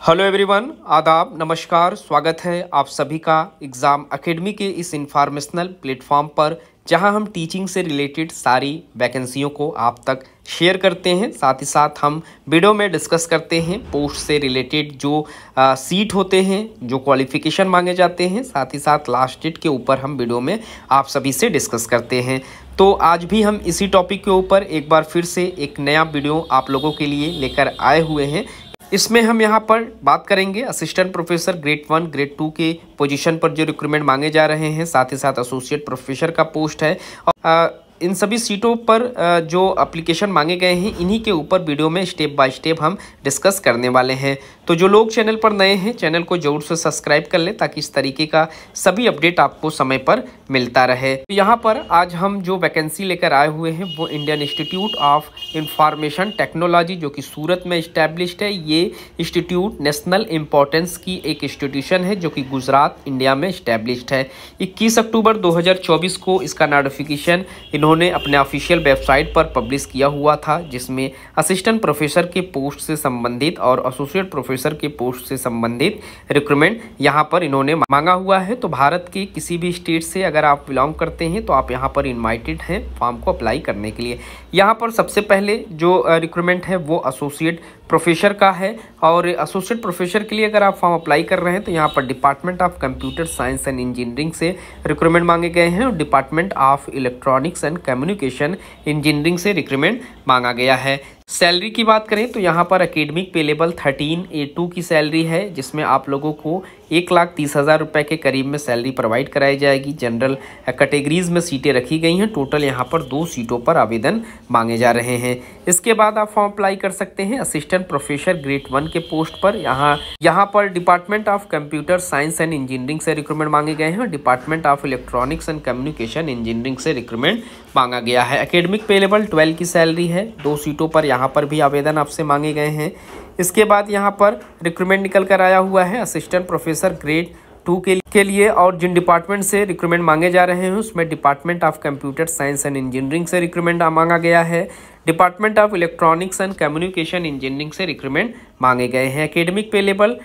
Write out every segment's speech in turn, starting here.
Hello everyone आदाब नमस्कार स्वागत है आप सभी का एग्ज़ाम एकेडमी के इस इंफॉर्मेशनल प्लेटफॉर्म पर जहाँ हम टीचिंग से रिलेटेड सारी वैकेंसियों को आप तक शेयर करते हैं। साथ ही साथ हम वीडियो में डिस्कस करते हैं पोस्ट से रिलेटेड जो आ, सीट होते हैं जो क्वालिफिकेशन मांगे जाते हैं। साथ ही साथ लास्ट डेट के ऊपर हम वीडियो में आप सभी से डिस्कस करते हैं। तो आज भी हम इसी टॉपिक के ऊपर एक बार फिर से एक नया वीडियो आप लोगों के लिए लेकर आए हुए हैं। इसमें हम यहाँ पर बात करेंगे assistant professor grade one grade two के पोजीशन पर जो रिक्रूटमेंट मांगे जा रहे हैं, साथ ही साथ एसोसिएट प्रोफेसर का पोस्ट है। और इन सभी सीटों पर जो एप्लीकेशन मांगे गए हैं, इन्हीं के ऊपर वीडियो में स्टेप बाय स्टेप हम डिस्कस करने वाले हैं। तो जो लोग चैनल पर नए हैं चैनल को ज़रूर से सब्सक्राइब कर लें, ताकि इस तरीके का सभी अपडेट आपको समय पर मिलता रहे। तो यहाँ पर आज हम जो वैकेंसी लेकर आए हुए हैं, वो Indian institute of information technology जो कि सूरत में इस्टेब्लिश्ड है, ये इंस्टीट्यूट नेशनल इम्पोर्टेंस की एक इंस्टीट्यूशन है, जो कि गुजरात इंडिया में इस्टेब्लिश्ड है। इक्कीस अक्टूबर दो हज़ार चौबीस को इसका नोटिफिकेशन इन्होंने उन्होंने अपने ऑफिशियल वेबसाइट पर पब्लिश किया हुआ था, जिसमें असिस्टेंट प्रोफेसर के पोस्ट से संबंधित और एसोसिएट प्रोफेसर के पोस्ट से संबंधित रिक्रूटमेंट यहाँ पर इन्होंने मांगा हुआ है। तो भारत के किसी भी स्टेट से अगर आप बिलोंग करते हैं तो आप यहाँ पर इन्वाइटेड हैं फॉर्म को अप्लाई करने के लिए। यहाँ पर सबसे पहले जो रिक्रूटमेंट है, वो एसोसिएट प्रोफेसर का है और एसोसिएट प्रोफेसर के लिए अगर आप फॉर्म अप्लाई कर रहे हैं तो यहाँ पर department of computer science and engineering से रिक्रूटमेंट मांगे गए हैं और department of electronics and communication engineering से रिक्रूटमेंट मांगा गया है। सैलरी की बात करें तो यहाँ पर academic pay level thirteen A two की सैलरी है, जिसमें आप लोगों को एक लाख तीस हज़ार रुपये के करीब में सैलरी प्रोवाइड कराई जाएगी। जनरल कैटेगरीज में सीटें रखी गई हैं। टोटल यहाँ पर दो सीटों पर आवेदन मांगे जा रहे हैं। इसके बाद आप फॉर्म अप्लाई कर सकते हैं असिस्टेंट प्रोफेसर ग्रेड वन के पोस्ट पर। यहाँ यहाँ पर department of computer science and engineering से रिक्रूटमेंट मांगे गए हैं। और department of electronics and communication engineering से रिक्रूटमेंट मांगा गया है। अकेडमिक पे लेवल ट्वेल्व की सैलरी है। दो सीटों पर यहाँ पर भी आवेदन आपसे मांगे गए हैं। इसके बाद यहाँ पर रिक्रूटमेंट निकल कर आया हुआ है। असिस्टेंट प्रोफेसर ग्रेड टू के के लिए और जिन डिपार्टमेंट से रिक्रूटमेंट मांगे जा रहे हैं, उसमें department of computer science and engineering से रिक्रूटमेंट मांगा गया है। Department of electronics and communication engineering से रिक्रूटमेंट मांगे गए हैं। अकेडमिक पे लेवल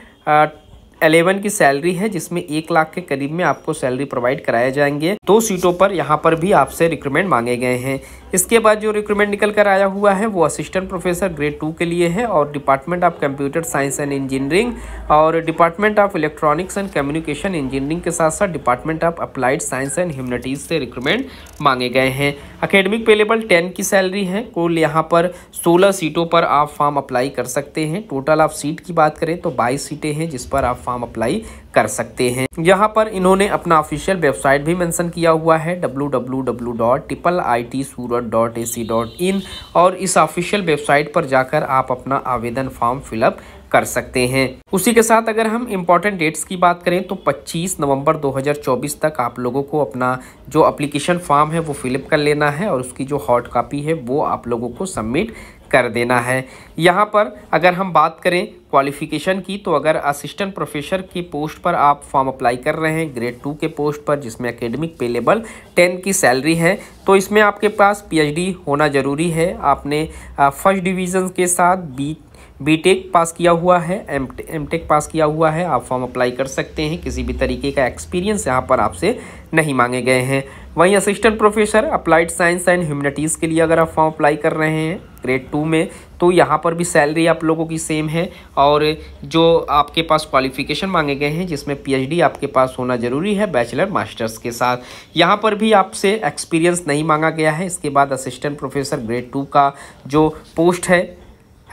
एलेवन की सैलरी है, जिसमें एक लाख के करीब में आपको सैलरी प्रोवाइड कराए जाएँगे। दो सीटों पर यहाँ पर भी आपसे रिक्रूटमेंट मांगे गए हैं। इसके बाद जो रिक्रूटमेंट निकल कर आया हुआ है, वो असिस्टेंट प्रोफेसर ग्रेड टू के लिए है और department of computer science and engineering और department of electronics and communication engineering के साथ साथ department of applied science and humanities से रिक्रूटमेंट मांगे गए हैं। अकेडमिक पे लेवल टेन की सैलरी है। कुल यहाँ पर सोलह सीटों पर आप फॉर्म अप्लाई कर सकते हैं। टोटल आप सीट की बात करें तो बाईस सीटें हैं जिस पर आप फॉर्म अप्लाई कर सकते हैं। यहाँ पर इन्होंने अपना ऑफिशियल वेबसाइट भी मेंशन किया हुआ है इन और इस ऑफिशियल वेबसाइट पर जाकर आप अपना आवेदन फॉर्म फिलअप कर सकते हैं। उसी के साथ अगर हम इम्पोर्टेंट डेट्स की बात करें तो 25 नवंबर 2024 तक आप लोगों को अपना जो अप्लीकेशन फॉर्म है, वो फिलअप कर लेना है और उसकी जो हॉट कॉपी है, वो आप लोगों को सबमिट कर देना है। यहाँ पर अगर हम बात करें क्वालिफिकेशन की तो अगर असिस्टेंट प्रोफेसर की पोस्ट पर आप फॉर्म अप्लाई कर रहे हैं ग्रेड टू के पोस्ट पर, जिसमें एकेडमिक पे लेवल टेन की सैलरी है तो इसमें आपके पास पीएचडी होना ज़रूरी है। आपने फ़र्स्ट डिवीज़न के साथ बी बीटेक पास किया हुआ है एम एमटेक पास किया हुआ है। आप फॉर्म अप्लाई कर सकते हैं, किसी भी तरीके का एक्सपीरियंस यहाँ पर आपसे नहीं मांगे गए हैं। वहीं assistant professor applied science and humanities के लिए अगर आप फॉर्म अप्लाई कर रहे हैं ग्रेड टू में तो यहाँ पर भी सैलरी आप लोगों की सेम है और जो आपके पास क्वालिफिकेशन मांगे गए हैं, जिसमें पीएचडी आपके पास होना ज़रूरी है बैचलर मास्टर्स के साथ। यहाँ पर भी आपसे एक्सपीरियंस नहीं मांगा गया है। इसके बाद असिस्टेंट प्रोफेसर ग्रेड टू का जो पोस्ट है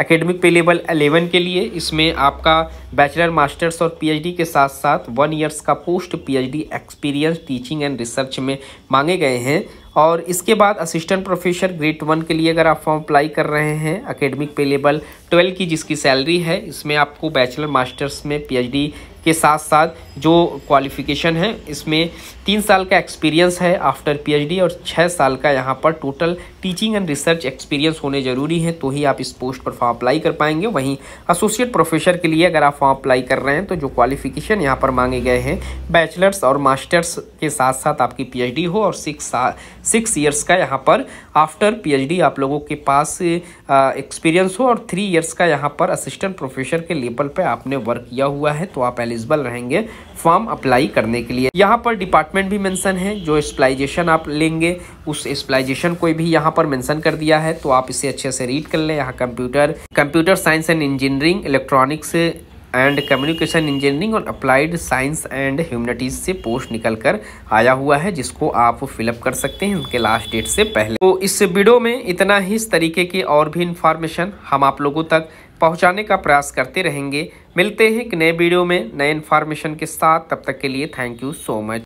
एकेडमिक पे लेवल एलेवन के लिए इसमें आपका बैचलर मास्टर्स और पीएचडी के साथ साथ वन ईयर्स का post PhD experience teaching and research में मांगे गए हैं। और इसके बाद असिस्टेंट प्रोफेसर ग्रेड वन के लिए अगर आप फॉर्म अप्लाई कर रहे हैं एकेडमिक पे लेवल ट्वेल्व की जिसकी सैलरी है, इसमें आपको बैचलर मास्टर्स में पीएचडी के साथ साथ जो क्वालिफिकेशन है, इसमें तीन साल का एक्सपीरियंस है आफ्टर पीएचडी और छः साल का यहाँ पर total teaching and research experience होने ज़रूरी है तो ही आप इस पोस्ट पर फॉर्म अप्लाई कर पाएँगे। वहीं एसोसिएट प्रोफेसर के लिए अगर आप फॉर्म अप्लाई कर रहे हैं तो जो क्वालिफिकेशन यहाँ पर मांगे गए हैं बैचलर्स और मास्टर्स के साथ साथ आपकी पीएचडी हो और सिक्स सिक्स ईयर्स का यहाँ पर आफ्टर पीएचडी आप लोगों के पास एक्सपीरियंस हो और थ्री ईयर्स का यहाँ पर असिस्टेंट प्रोफेसर के लेवल पर आपने वर्क किया हुआ है तो आप एलिजिबल रहेंगे। फॉर्म अप्लाई करने के लिए। यहाँ पर डिपार्टमेंट भी मेंशन है, जो स्प्लाइजेशन आप लेंगे, उस स्प्लाइजेशन को भी यहाँ पर मेंशन कर दिया है तो आप इसे अच्छे से रीड कर लें। यहाँ computer computer science and engineering electronics and communication engineering और अप्लाइड साइंस एंड ह्यूमनिटीज़ से पोस्ट निकल कर आया हुआ है, जिसको आप फिलअप कर सकते हैं उनके लास्ट डेट से पहले। तो इस वीडियो में इतना ही, इस तरीके की और भी इंफॉर्मेशन हम आप लोगों तक पहुँचाने का प्रयास करते रहेंगे। मिलते हैं एक नए वीडियो में, नए इन्फॉर्मेशन के साथ। तब तक के लिए थैंक यू सो मच